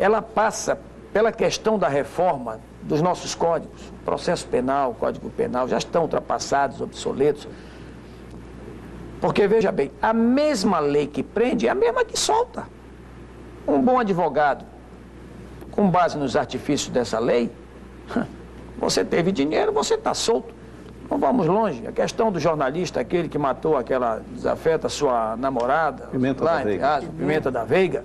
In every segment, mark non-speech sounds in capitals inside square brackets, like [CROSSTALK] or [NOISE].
ela passa pela questão da reforma dos nossos códigos, processo penal, código penal, já estão ultrapassados, obsoletos. Porque, veja bem, a mesma lei que prende é a mesma que solta. Um bom advogado, com base nos artifícios dessa lei, [LAUGHS] você teve dinheiro, você está solto. Não vamos longe. A questão do jornalista, aquele que matou aquela desafeta sua namorada, Pimenta lá, da Veiga. Pimenta da Veiga,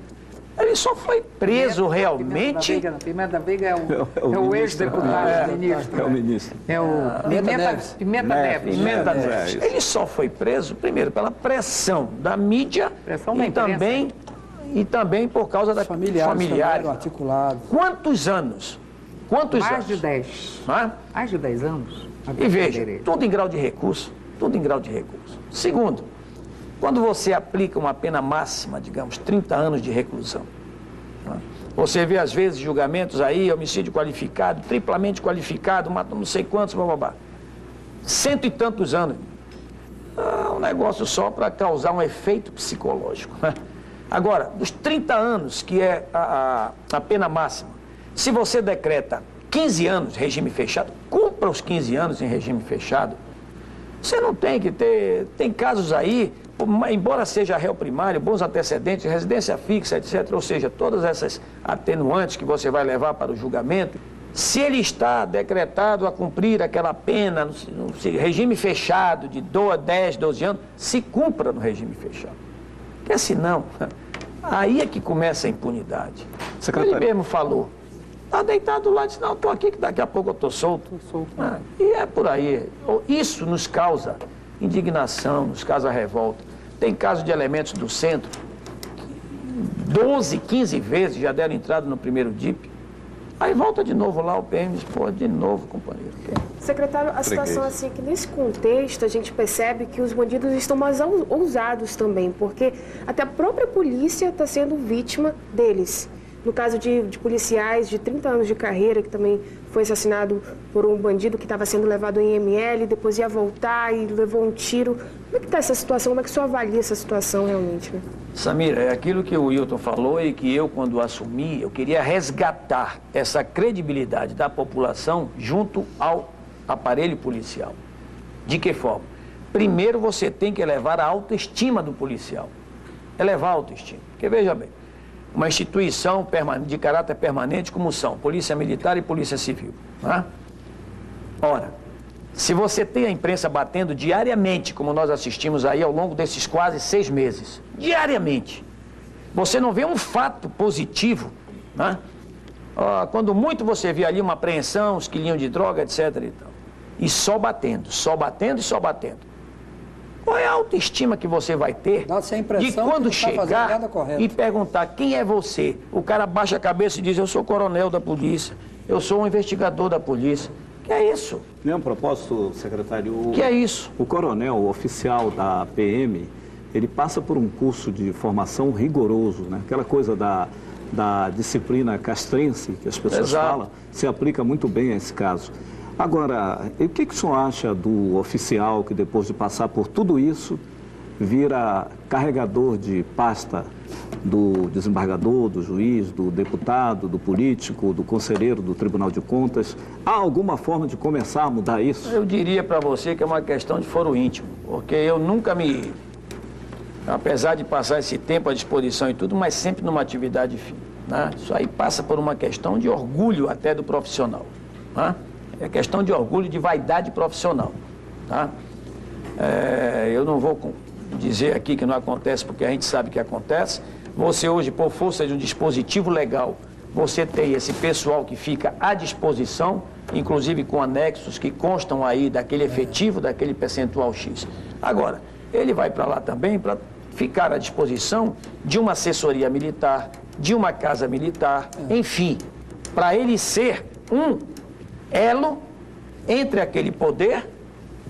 ele só foi preso Pimenta- realmente. Pimenta da Veiga, não. Pimenta da Veiga é o, É o- ministro. ex-deputado, É. ministro. É o ministro. É o Pimenta Pimenta, Neves. Pimenta Neves. Neves. Pimenta É, Neves. é. Ele só foi preso, primeiro, pela pressão da mídia Pressão e, também, e também por causa da familiares, familiares. articulados. Quantos anos? Quantos Mais anos? de 10. Não Mais de 10 anos. E veja, tudo em grau de recurso, tudo em grau de recurso. Segundo, quando você aplica uma pena máxima, digamos, 30 anos de reclusão, né? você vê às vezes julgamentos aí, homicídio qualificado, triplamente qualificado, matou não sei quantos, bababá. Cento e tantos anos. Ah, um negócio só para causar um efeito psicológico. né? Agora, dos 30 anos, que é a, a, a pena máxima, se você decreta 15 anos regime fechado, cumpra os 15 anos em regime fechado. Você não tem que ter. Tem casos aí, embora seja réu primário, bons antecedentes, residência fixa, etc., ou seja, todas essas atenuantes que você vai levar para o julgamento, se ele está decretado a cumprir aquela pena no, regime fechado de 12, 10, 12 anos, se cumpra no regime fechado. Porque senão, [LAUGHS] aí é que começa a impunidade. Secretário. Ele mesmo falou. Está deitado lá e disse, não, estou aqui que daqui a pouco eu estou solto. Ah, e é por aí. Isso nos causa indignação, nos causa revolta. Tem casos de elementos do centro, que 12, 15 vezes já deram entrada no primeiro DIP. Aí volta de novo lá o PM diz, pô, de novo, companheiro. Secretário, a situação Freguês. assim é que nesse contexto a gente percebe que os bandidos estão mais ou- ousados também, porque até a própria polícia está sendo vítima deles. No caso de, de policiais de 30 anos de carreira, que também foi assassinado por um bandido que estava sendo levado em ML, depois ia voltar e levou um tiro. Como é que está essa situação? Como é que o senhor avalia essa situação realmente? Né? Samira, é aquilo que o Wilton falou e que eu, quando assumi, eu queria resgatar essa credibilidade da população junto ao aparelho policial. De que forma? Primeiro você tem que elevar a autoestima do policial. Elevar a autoestima. Porque veja bem, uma instituição de caráter permanente como são Polícia Militar e Polícia Civil. Né? Ora, se você tem a imprensa batendo diariamente, como nós assistimos aí ao longo desses quase seis meses, diariamente, você não vê um fato positivo, né? Ah, quando muito você vê ali uma apreensão, uns quilinhos de droga, etc. E, tal. e só batendo, só batendo e só batendo. Qual é a autoestima que você vai ter Dá-se a impressão de que quando não está fazendo chegar nada correto. e perguntar quem é você? O cara baixa a cabeça e diz, eu sou coronel da polícia, eu sou um investigador da polícia. Que é isso? Nem a propósito, secretário, o, Que é isso? o coronel o oficial da PM, ele passa por um curso de formação rigoroso, né? Aquela coisa da, da disciplina castrense que as pessoas Exato. falam, se aplica muito bem a esse caso. Agora, o que, que o senhor acha do oficial que depois de passar por tudo isso, vira carregador de pasta do desembargador, do juiz, do deputado, do político, do conselheiro do Tribunal de Contas? Há alguma forma de começar a mudar isso? Eu diria para você que é uma questão de foro íntimo, porque eu nunca me. Apesar de passar esse tempo à disposição e tudo, mas sempre numa atividade fim. Né? Isso aí passa por uma questão de orgulho até do profissional. Né? É questão de orgulho, de vaidade profissional. Tá? É, eu não vou dizer aqui que não acontece, porque a gente sabe que acontece. Você hoje, por força de um dispositivo legal, você tem esse pessoal que fica à disposição, inclusive com anexos que constam aí daquele efetivo, daquele percentual X. Agora, ele vai para lá também para ficar à disposição de uma assessoria militar, de uma casa militar, enfim, para ele ser um elo entre aquele poder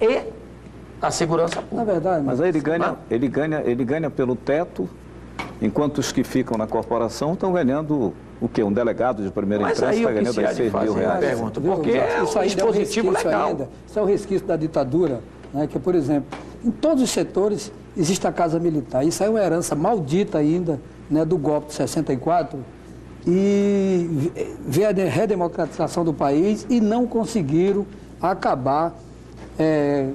e a segurança Na pública. verdade, Mas aí ele ganha, Não. ele ganha, ele ganha pelo teto, enquanto os que ficam na corporação estão ganhando o quê? Um delegado de primeira Mas está ganhando se aí há de 6 mil fazer? reais. Viu, porque é um dispositivo resquício legal. Ainda, isso é o resquício da ditadura, né, que, por exemplo, em todos os setores existe a Casa Militar. Isso aí é uma herança maldita ainda né, do golpe de 64, e ver a de- redemocratização do país e não conseguiram acabar é,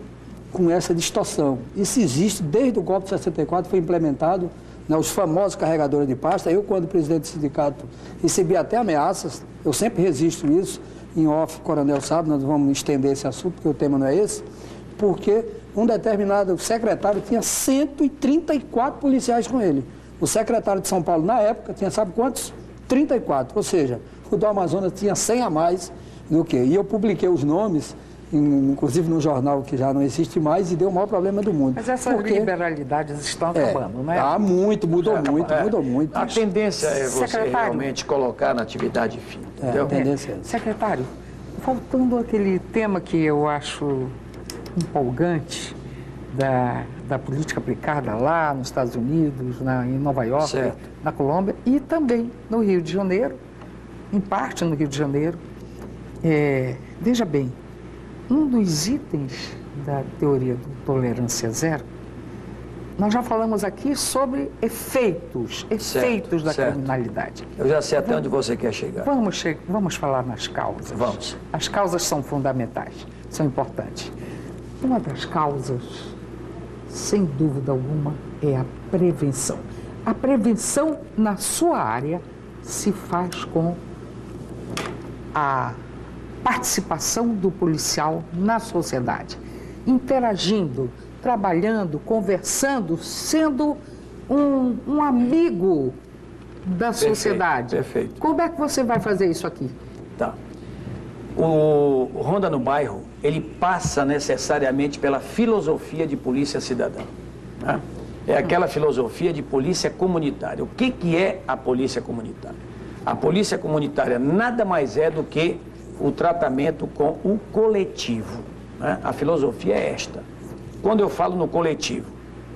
com essa distorção. Isso existe desde o golpe de 64, foi implementado né, os famosos carregadores de pasta. Eu, quando presidente do sindicato, recebi até ameaças, eu sempre resisto isso. Em off, coronel sabe, nós vamos estender esse assunto, porque o tema não é esse. Porque um determinado secretário tinha 134 policiais com ele. O secretário de São Paulo, na época, tinha sabe quantos? 34. Ou seja, o do Amazonas tinha 100 a mais do que. E eu publiquei os nomes, inclusive no jornal que já não existe mais, e deu o maior problema do mundo. Mas essas Porque- liberalidades estão é, acabando, não é? Ah, muito, mudou muito, É, mudou muito. A tendência é você Secretário. realmente colocar na atividade fim, É, entendeu? a tendência é essa. Secretário, voltando àquele tema que eu acho empolgante da, da política aplicada lá nos Estados Unidos, na, em Nova York, Certo. na Colômbia e também no Rio de Janeiro, em parte no Rio de Janeiro. É, veja bem, um dos itens da teoria do tolerância zero, nós já falamos aqui sobre efeitos, efeitos da certo. criminalidade. Eu já sei até onde você quer chegar. Vamos, che- vamos falar nas causas. Vamos. As causas são fundamentais, são importantes. Uma das causas, sem dúvida alguma, é a prevenção. A prevenção na sua área se faz com a participação do policial na sociedade, interagindo, trabalhando, conversando, sendo um, um amigo da sociedade. perfeito. Como é que você vai fazer isso aqui? O Ronda no Bairro, ele passa necessariamente pela filosofia de polícia cidadã. né? É aquela filosofia de polícia comunitária. O que, que é a polícia comunitária? A polícia comunitária nada mais é do que o tratamento com o coletivo. né? A filosofia é esta. Quando eu falo no coletivo,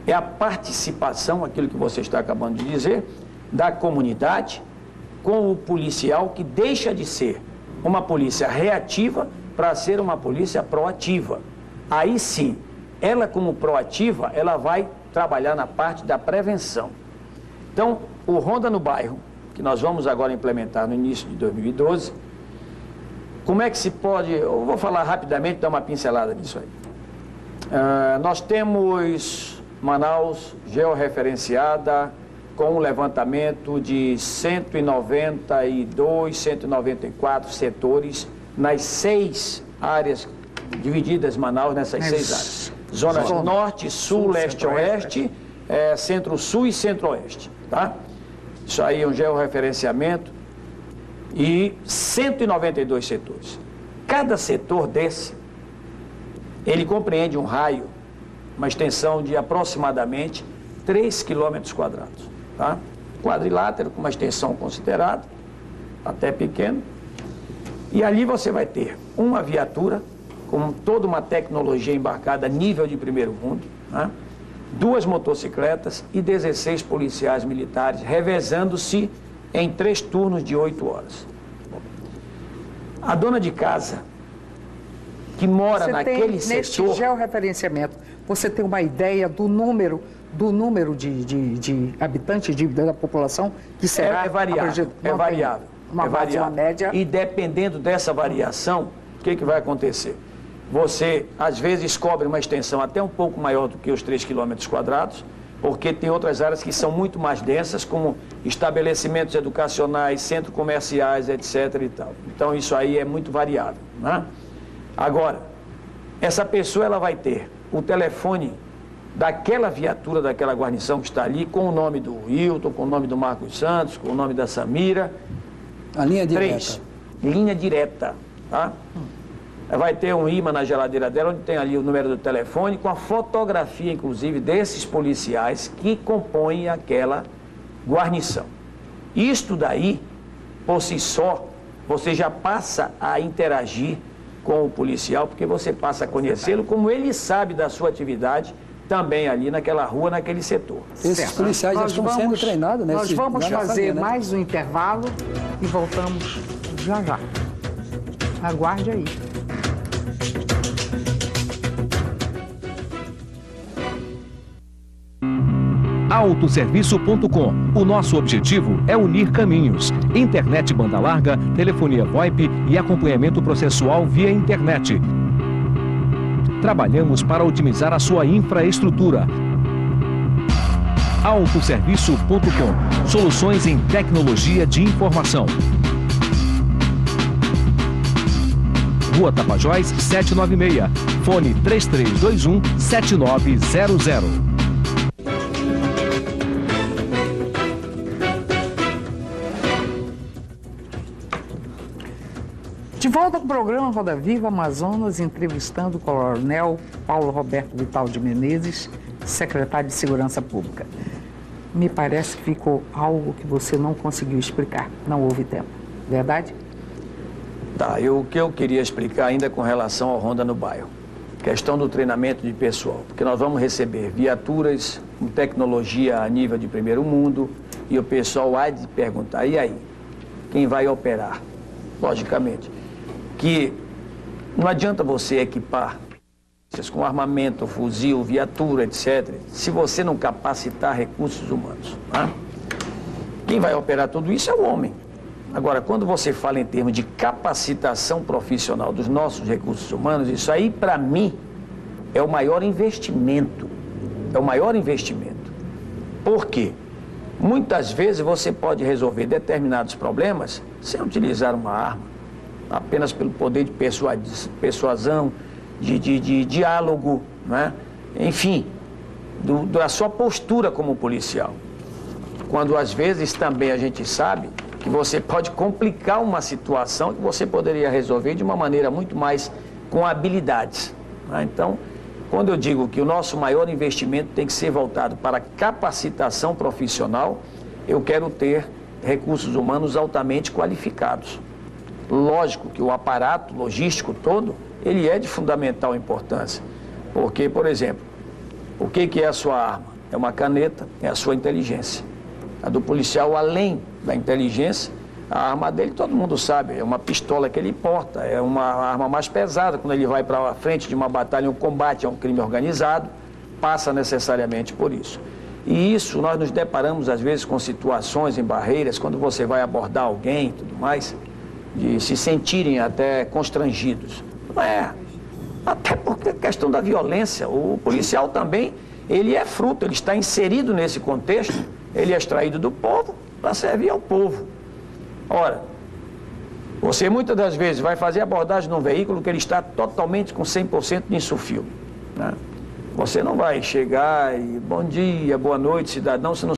é a participação, aquilo que você está acabando de dizer, da comunidade com o policial que deixa de ser uma polícia reativa para ser uma polícia proativa. Aí sim, ela como proativa, ela vai trabalhar na parte da prevenção. Então, o Ronda no Bairro, que nós vamos agora implementar no início de 2012, como é que se pode. Eu vou falar rapidamente, dar uma pincelada nisso aí. Ah, nós temos Manaus georreferenciada com um levantamento de 192, 194 setores nas seis áreas divididas Manaus nessas Nas seis áreas. Zonas zonas. norte, sul, Sul, leste, centro-oeste. oeste, eh, centro-sul e centro-oeste. Tá? Isso aí é um georreferenciamento e 192 setores. Cada setor desse, ele compreende um raio, uma extensão de aproximadamente 3 quilômetros quadrados. Tá? Quadrilátero, com uma extensão considerada, até pequeno. E ali você vai ter uma viatura com toda uma tecnologia embarcada nível de primeiro mundo, né? duas motocicletas e 16 policiais militares revezando-se em três turnos de oito horas. A dona de casa que mora Você naquele tem, neste setor, georreferenciamento, você tem uma ideia do número do número de, de, de habitantes de, da população que é, será é variável. É Não tem variável. Uma é variável. média. E dependendo dessa variação, o que, que vai acontecer? Você, às vezes, cobre uma extensão até um pouco maior do que os 3 quilômetros quadrados, porque tem outras áreas que são muito mais densas, como estabelecimentos educacionais, centros comerciais, etc. E tal. Então, isso aí é muito variável. Né? Agora, essa pessoa ela vai ter o telefone daquela viatura, daquela guarnição que está ali, com o nome do Wilton, com o nome do Marcos Santos, com o nome da Samira. A linha direta. Três. Linha direta. Tá? Vai ter um imã na geladeira dela, onde tem ali o número do telefone, com a fotografia, inclusive, desses policiais que compõem aquela guarnição. Isto daí, por si só, você já passa a interagir com o policial, porque você passa a conhecê-lo, como ele sabe da sua atividade também ali naquela rua, naquele setor. Esses Certo. policiais já Nós estão sendo vamos- treinados, né? Nós vamos já já fazer sabia, né? mais um intervalo e voltamos já já. Aguarde aí. Autoserviço.com. O nosso objetivo é unir caminhos. Internet banda larga, telefonia VoIP e acompanhamento processual via internet. Trabalhamos para otimizar a sua infraestrutura. Autoserviço.com. Soluções em tecnologia de informação. Rua Tapajós 796. Fone 3321 7900. De volta com o programa Roda Viva Amazonas, entrevistando o Coronel Paulo Roberto Vital de Menezes, secretário de Segurança Pública. Me parece que ficou algo que você não conseguiu explicar, não houve tempo. Verdade? Tá, eu, o que eu queria explicar ainda com relação ao Ronda no bairro. Questão do treinamento de pessoal, porque nós vamos receber viaturas com tecnologia a nível de primeiro mundo e o pessoal há de perguntar, e aí? Quem vai operar? Logicamente, que não adianta você equipar com armamento, fuzil, viatura, etc., se você não capacitar recursos humanos. Tá? Quem vai operar tudo isso é o homem. Agora, quando você fala em termos de capacitação profissional dos nossos recursos humanos, isso aí, para mim, é o maior investimento. É o maior investimento. Por quê? Muitas vezes você pode resolver determinados problemas sem utilizar uma arma, apenas pelo poder de persuasão, de, de, de diálogo, né? enfim, do, da sua postura como policial. Quando às vezes também a gente sabe que você pode complicar uma situação que você poderia resolver de uma maneira muito mais com habilidades. Né? Então, quando eu digo que o nosso maior investimento tem que ser voltado para capacitação profissional, eu quero ter recursos humanos altamente qualificados. Lógico que o aparato logístico todo, ele é de fundamental importância. Porque, por exemplo, o que, que é a sua arma? É uma caneta, é a sua inteligência. A do policial, além da inteligência, a arma dele todo mundo sabe, é uma pistola que ele porta, é uma arma mais pesada quando ele vai para a frente de uma batalha, um combate a um crime organizado, passa necessariamente por isso. E isso nós nos deparamos às vezes com situações em barreiras, quando você vai abordar alguém e tudo mais, de se sentirem até constrangidos. Não é. Até porque a questão da violência, o policial também, ele é fruto, ele está inserido nesse contexto, ele é extraído do povo para servir ao povo. Ora, você muitas das vezes vai fazer abordagem num veículo que ele está totalmente com 100% de insufilme. Né? Você não vai chegar e bom dia, boa noite, cidadão, se não